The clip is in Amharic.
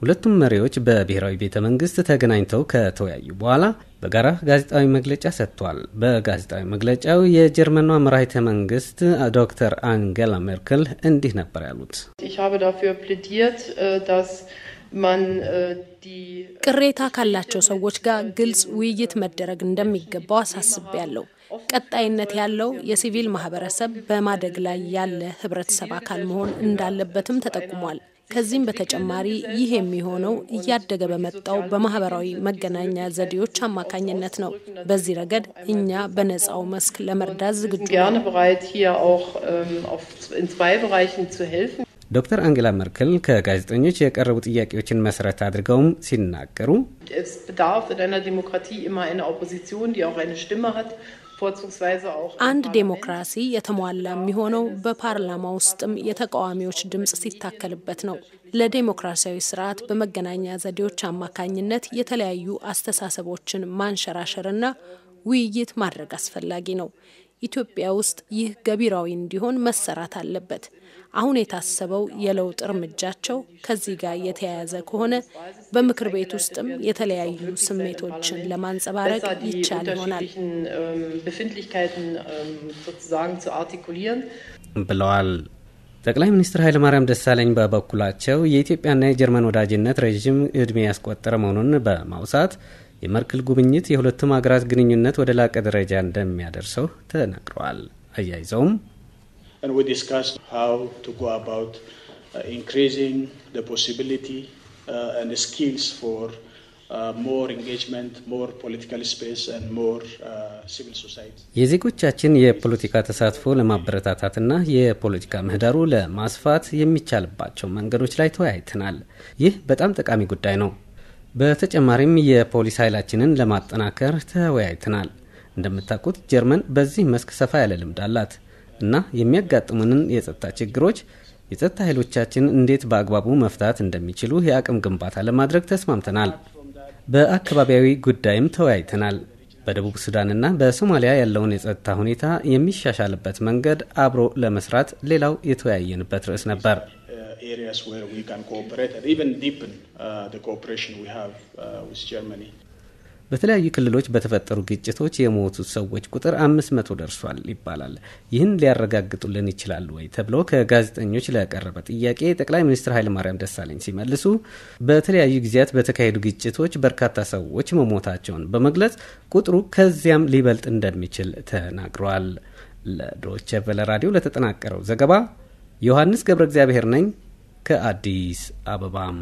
ሁለቱም መሪዎች በብሔራዊ ቤተ መንግስት ተገናኝተው ከተወያዩ በኋላ በጋራ ጋዜጣዊ መግለጫ ሰጥቷል። በጋዜጣዊ መግለጫው የጀርመኗ መራሒተ መንግስት ዶክተር አንጌላ ሜርክል እንዲህ ነበር ያሉት። ቅሬታ ካላቸው ሰዎች ጋር ግልጽ ውይይት መደረግ እንደሚገባው አሳስቤያለሁ። ቀጣይነት ያለው የሲቪል ማህበረሰብ በማደግ ላይ ያለ ህብረተሰብ አካል መሆን እንዳለበትም ተጠቁሟል። ከዚህም በተጨማሪ ይህ የሚሆነው እያደገ በመጣው በማህበራዊ መገናኛ ዘዴዎች አማካኝነት ነው። በዚህ ረገድ እኛ በነፃው መስክ ለመርዳት ዝግጁ ዶክተር አንጌላ መርክል ከጋዜጠኞች የቀረቡ ጥያቄዎችን መሰረት አድርገውም ሲናገሩ አንድ ዴሞክራሲ የተሟላ የሚሆነው በፓርላማ ውስጥም የተቃዋሚዎች ድምፅ ሲታከልበት ነው። ለዴሞክራሲያዊ ስርዓት በመገናኛ ዘዴዎች አማካኝነት የተለያዩ አስተሳሰቦችን ማንሸራሸርና ውይይት ማድረግ አስፈላጊ ነው። ኢትዮጵያ ውስጥ ይህ ገቢራዊ እንዲሆን መሰራት አለበት። አሁን የታሰበው የለውጥ እርምጃቸው ከዚህ ጋር የተያያዘ ከሆነ በምክር ቤት ውስጥም የተለያዩ ስሜቶችን ለማንጸባረቅ ይቻል ይሆናል ብለዋል። ጠቅላይ ሚኒስትር ኃይለማርያም ደሳለኝ በበኩላቸው የኢትዮጵያና የጀርመን ወዳጅነት ረዥም ዕድሜ ያስቆጠረ መሆኑን በማውሳት የመርክል ጉብኝት የሁለቱም ሀገራት ግንኙነት ወደ ላቀ ደረጃ እንደሚያደርሰው ተናግረዋል። አያይዘውም. የዜጎቻችን የፖለቲካ ተሳትፎ ለማበረታታትና የፖለቲካ ምህዳሩ ለማስፋት የሚቻልባቸው መንገዶች ላይ ተወያይተናል። ይህ በጣም ጠቃሚ ጉዳይ ነው። በተጨማሪም የፖሊስ ኃይላችንን ለማጠናከር ተወያይተናል። እንደምታውቁት ጀርመን በዚህ መስክ ሰፋ ያለ ልምድ አላት እና የሚያጋጥሙንን የጸጥታ ችግሮች የጸጥታ ኃይሎቻችን እንዴት በአግባቡ መፍታት እንደሚችሉ የአቅም ግንባታ ለማድረግ ተስማምተናል። በአካባቢያዊ ጉዳይም ተወያይተናል። በደቡብ ሱዳንና በሶማሊያ ያለውን የጸጥታ ሁኔታ የሚሻሻልበት መንገድ አብሮ ለመስራት ሌላው የተወያየንበት ርዕስ ነበር። areas where we can cooperate and even deepen uh, the cooperation we have uh, with Germany. በተለያዩ ክልሎች በተፈጠሩ ግጭቶች የሞቱት ሰዎች ቁጥር አምስት መቶ ደርሷል ይባላል። ይህን ሊያረጋግጡልን ይችላሉ ወይ ተብሎ ከጋዜጠኞች ለቀረበ ጥያቄ ጠቅላይ ሚኒስትር ኃይለማርያም ደሳለኝ ሲመልሱ በተለያዩ ጊዜያት በተካሄዱ ግጭቶች በርካታ ሰዎች መሞታቸውን በመግለጽ ቁጥሩ ከዚያም ሊበልጥ እንደሚችል ተናግረዋል። ለዶቼ ቨለ ራዲዮ ለተጠናቀረው ዘገባ ዮሐንስ ገብረ እግዚአብሔር ነኝ ከአዲስ አበባም